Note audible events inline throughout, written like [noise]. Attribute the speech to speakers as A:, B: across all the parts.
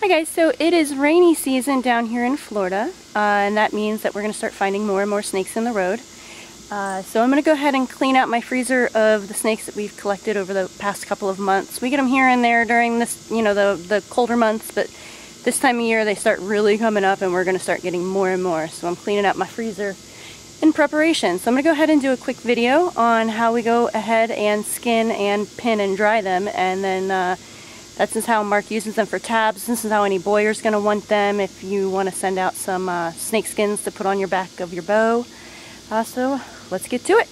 A: Hi guys, so it is rainy season down here in Florida, uh, and that means that we're going to start finding more and more snakes in the road. Uh, so I'm going to go ahead and clean out my freezer of the snakes that we've collected over the past couple of months. We get them here and there during this, you know, the, the colder months, but this time of year they start really coming up and we're going to start getting more and more. So I'm cleaning out my freezer in preparation. So I'm going to go ahead and do a quick video on how we go ahead and skin and pin and dry them and then uh, that's how Mark uses them for tabs. This is how any bowyer's going to want them if you want to send out some uh, snake skins to put on your back of your bow. Uh, so let's get to it.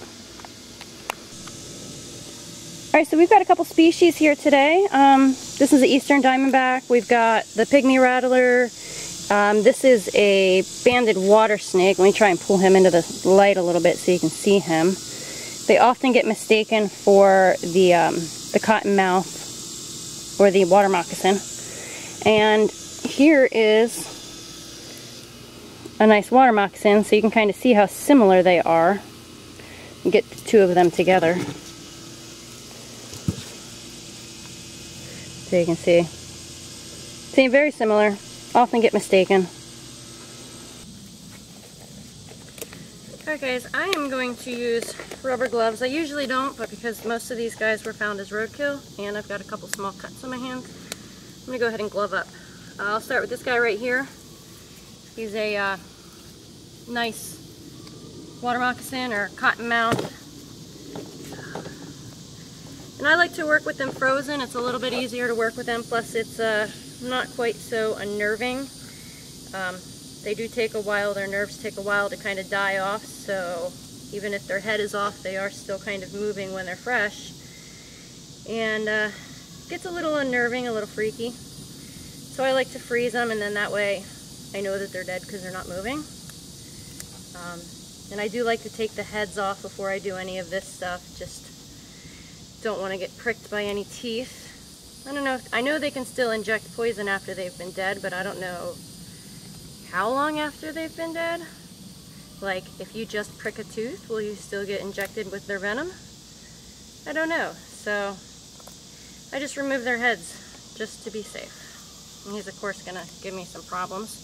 A: Alright, so we've got a couple species here today. Um, this is the Eastern Diamondback. We've got the Pygmy Rattler. Um, this is a banded water snake. Let me try and pull him into the light a little bit so you can see him. They often get mistaken for the, um, the cottonmouth or the water moccasin. And here is a nice water moccasin, so you can kind of see how similar they are. You get the two of them together. So you can see. See, very similar. Often get mistaken. Alright guys, I am going to use rubber gloves. I usually don't, but because most of these guys were found as roadkill, and I've got a couple small cuts on my hands, I'm going to go ahead and glove up. I'll start with this guy right here. He's a uh, nice water moccasin or cottonmouth. And I like to work with them frozen. It's a little bit easier to work with them, plus it's uh, not quite so unnerving. Um, they do take a while, their nerves take a while to kind of die off, so even if their head is off, they are still kind of moving when they're fresh. And uh, gets a little unnerving, a little freaky. So I like to freeze them, and then that way I know that they're dead because they're not moving. Um, and I do like to take the heads off before I do any of this stuff, just don't want to get pricked by any teeth. I don't know, if, I know they can still inject poison after they've been dead, but I don't know how long after they've been dead? Like, if you just prick a tooth, will you still get injected with their venom? I don't know. So, I just remove their heads just to be safe. And he's, of course, going to give me some problems.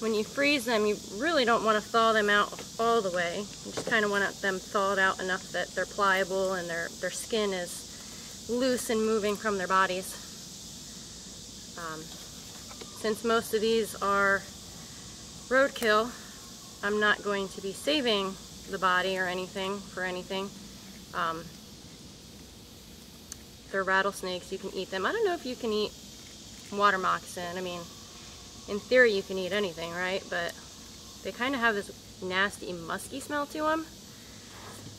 A: When you freeze them, you really don't want to thaw them out all the way. You just kind of want them thawed out enough that they're pliable and their, their skin is loose and moving from their bodies. Um, since most of these are roadkill, I'm not going to be saving the body or anything for anything. Um, they're rattlesnakes, you can eat them. I don't know if you can eat water moccasin. I mean, in theory you can eat anything, right? But they kind of have this nasty musky smell to them.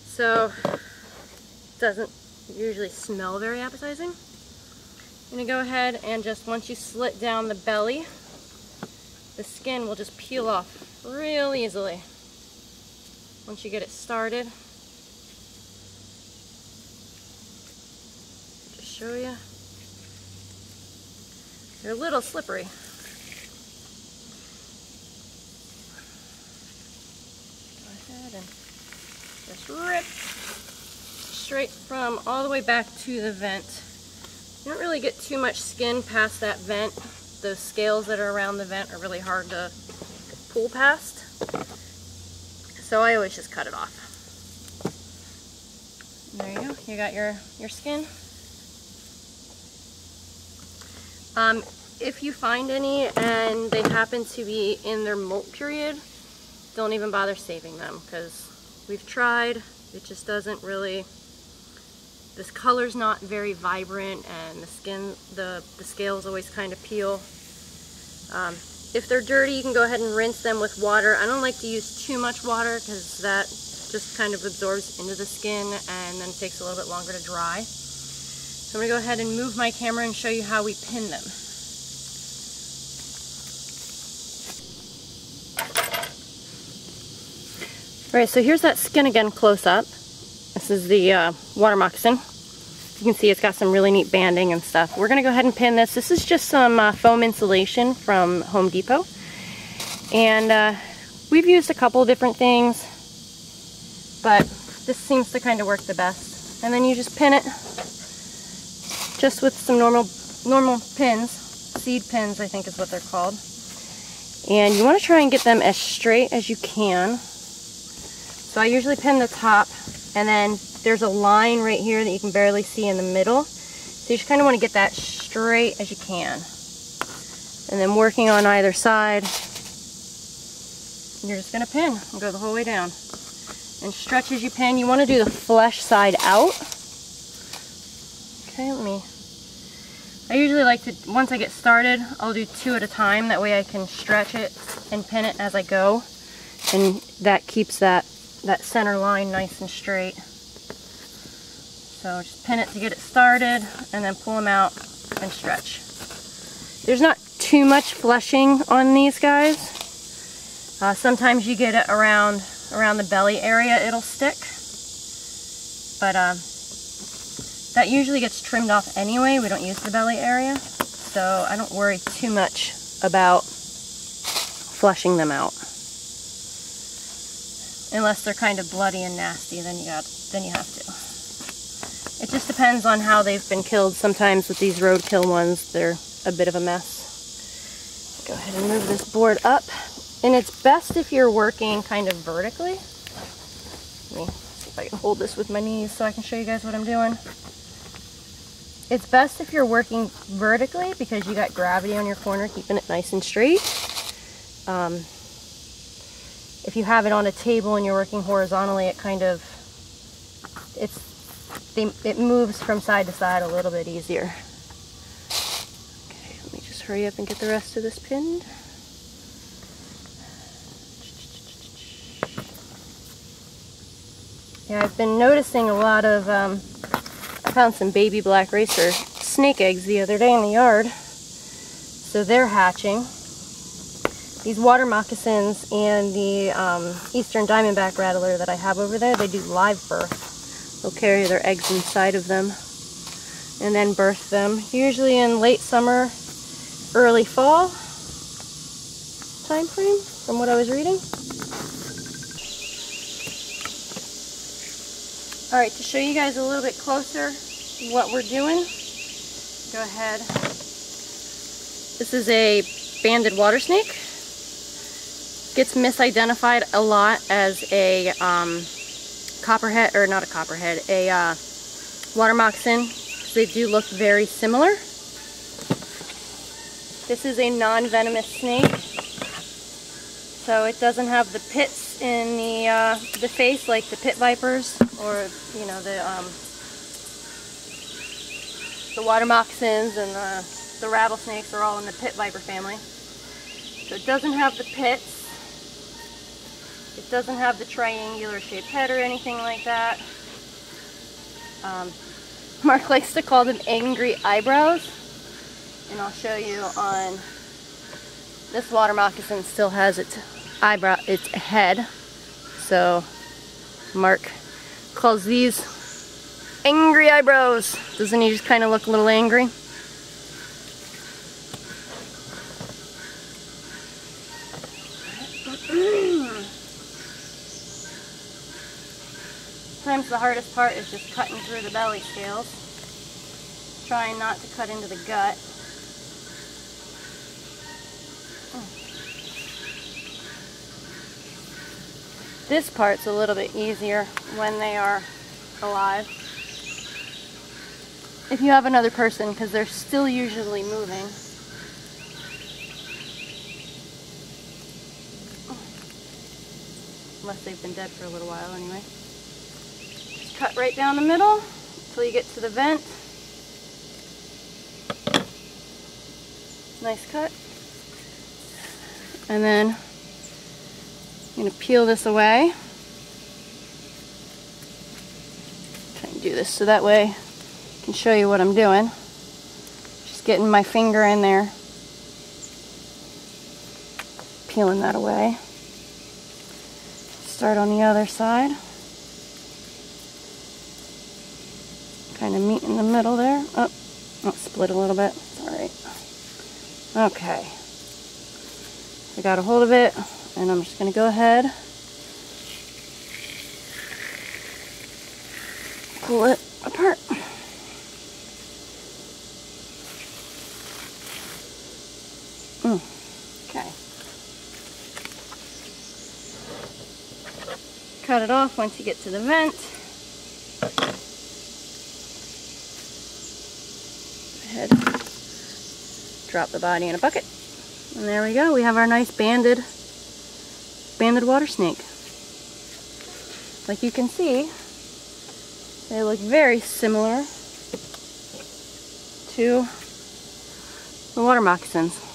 A: So, doesn't usually smell very appetizing. I'm to go ahead and just once you slit down the belly, the skin will just peel off real easily once you get it started. Just show you. They're a little slippery. Go ahead and just rip straight from all the way back to the vent. You don't really get too much skin past that vent the scales that are around the vent are really hard to pull past. So I always just cut it off. There you go. You got your, your skin. Um, if you find any and they happen to be in their molt period, don't even bother saving them because we've tried. It just doesn't really, this color's not very vibrant and the skin, the, the scales always kind of peel. Um, if they're dirty, you can go ahead and rinse them with water. I don't like to use too much water because that just kind of absorbs into the skin and then takes a little bit longer to dry. So I'm to go ahead and move my camera and show you how we pin them. Alright, so here's that skin again close up. This is the uh, water moccasin. You can see it's got some really neat banding and stuff. We're going to go ahead and pin this. This is just some uh, foam insulation from Home Depot. And uh, we've used a couple different things, but this seems to kind of work the best. And then you just pin it just with some normal normal pins seed pins, I think is what they're called. And you want to try and get them as straight as you can. So I usually pin the top and then there's a line right here that you can barely see in the middle. So you just kind of want to get that straight as you can. And then working on either side, you're just going to pin and go the whole way down. And stretch as you pin. You want to do the flesh side out. Okay, let me I usually like to, once I get started, I'll do two at a time. That way I can stretch it and pin it as I go. And that keeps that, that center line nice and straight. So just pin it to get it started and then pull them out and stretch. There's not too much fleshing on these guys. Uh, sometimes you get it around, around the belly area, it'll stick. But uh, that usually gets trimmed off anyway. We don't use the belly area. So I don't worry too much about fleshing them out. Unless they're kind of bloody and nasty, then you got then you have to. It just depends on how they've been killed. Sometimes with these roadkill ones, they're a bit of a mess. Go ahead and move this board up. And it's best if you're working kind of vertically. Let me see if I can hold this with my knees so I can show you guys what I'm doing. It's best if you're working vertically because you got gravity on your corner keeping it nice and straight. Um, if you have it on a table and you're working horizontally, it kind of, it's, they, it moves from side to side a little bit easier. Okay, let me just hurry up and get the rest of this pinned. Yeah, I've been noticing a lot of um, I found some baby black racer snake eggs the other day in the yard. So they're hatching. These water moccasins and the um, eastern diamondback rattler that I have over there, they do live birth. They'll carry their eggs inside of them and then birth them, usually in late summer, early fall time frame from what I was reading. All right, to show you guys a little bit closer what we're doing, go ahead. This is a banded water snake. Gets misidentified a lot as a um, copperhead, or not a copperhead, a uh, water moccasin. They do look very similar. This is a non-venomous snake. So it doesn't have the pits in the, uh, the face like the pit vipers or, you know, the, um, the water moccasins and the, the rattlesnakes are all in the pit viper family. So it doesn't have the pits. It doesn't have the triangular shaped head or anything like that. Um, [laughs] Mark likes to call them angry eyebrows. And I'll show you on this water moccasin still has its eyebrow, its head. So Mark calls these angry eyebrows. Doesn't he just kind of look a little angry? Sometimes the hardest part is just cutting through the belly scales. Trying not to cut into the gut. This part's a little bit easier when they are alive. If you have another person, because they're still usually moving. Unless they've been dead for a little while anyway. Cut right down the middle until you get to the vent. Nice cut. And then I'm going to peel this away. Try and do this so that way I can show you what I'm doing. Just getting my finger in there. Peeling that away. Start on the other side. kind of meet in the middle there. Oh, oh split a little bit. All right. Okay. I got a hold of it, and I'm just going to go ahead. Pull it apart. Mm, okay. Cut it off once you get to the vent. Drop the body in a bucket. And there we go, we have our nice banded, banded water snake. Like you can see, they look very similar to the water moccasins.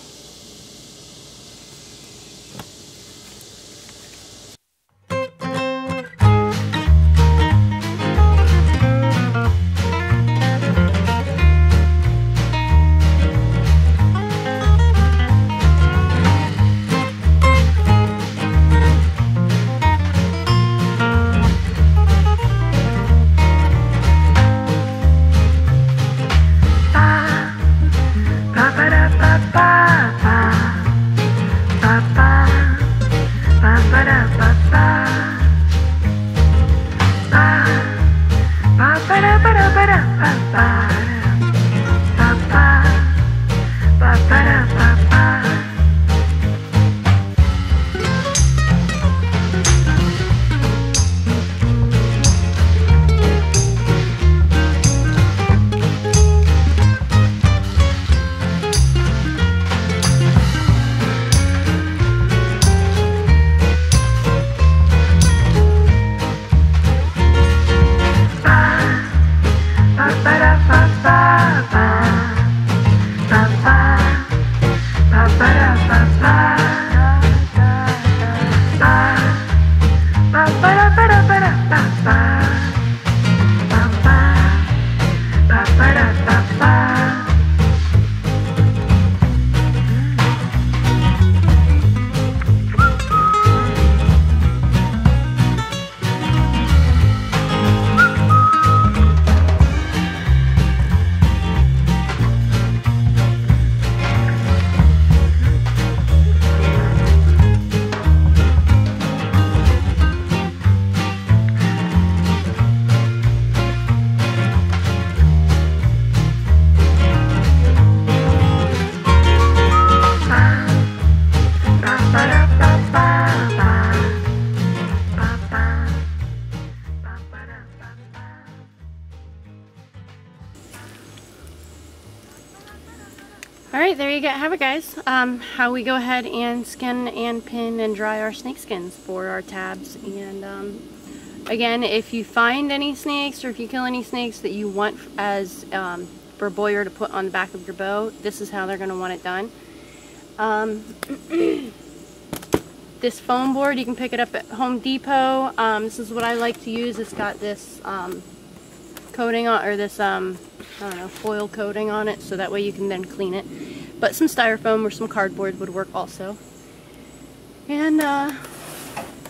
A: Have it guys. Um, how we go ahead and skin and pin and dry our snake skins for our tabs. And um, again, if you find any snakes or if you kill any snakes that you want as um, for bowyer to put on the back of your bow, this is how they're going to want it done. Um, [clears throat] this foam board, you can pick it up at Home Depot. Um, this is what I like to use. It's got this um, coating on, or this, I don't know, foil coating on it, so that way you can then clean it. But some styrofoam or some cardboard would work also. And uh,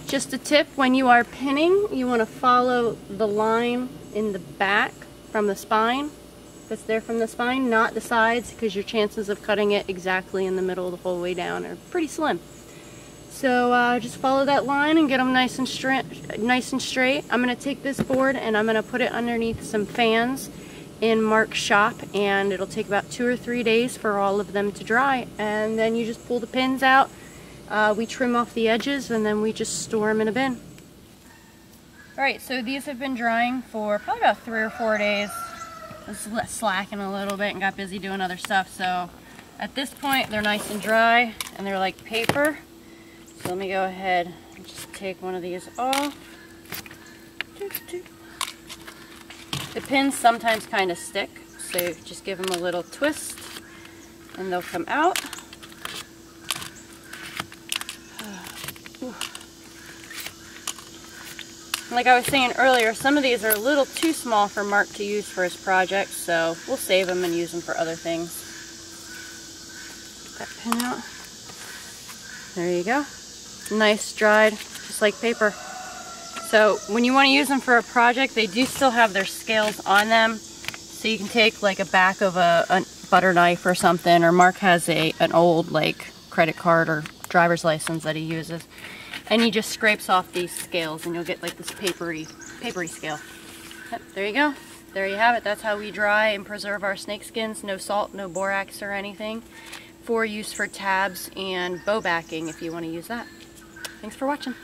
A: just a tip, when you are pinning, you want to follow the line in the back from the spine that's there from the spine, not the sides, because your chances of cutting it exactly in the middle the whole way down are pretty slim. So uh, just follow that line and get them nice and. Nice and straight. I'm going to take this board and I'm going to put it underneath some fans in Mark's shop and it'll take about two or three days for all of them to dry. And then you just pull the pins out uh, we trim off the edges and then we just store them in a bin. Alright so these have been drying for probably about three or four days. I was slacking a little bit and got busy doing other stuff so at this point they're nice and dry and they're like paper. So let me go ahead and just take one of these off. The pins sometimes kind of stick, so just give them a little twist and they'll come out. [sighs] Like I was saying earlier, some of these are a little too small for Mark to use for his project, so we'll save them and use them for other things. Get that pin out. There you go nice dried, just like paper. So when you want to use them for a project, they do still have their scales on them. So you can take like a back of a, a butter knife or something, or Mark has a an old like credit card or driver's license that he uses. And he just scrapes off these scales and you'll get like this papery, papery scale. Yep, there you go. There you have it. That's how we dry and preserve our snake skins. No salt, no borax or anything. For use for tabs and bow backing if you want to use that. Thanks for watching.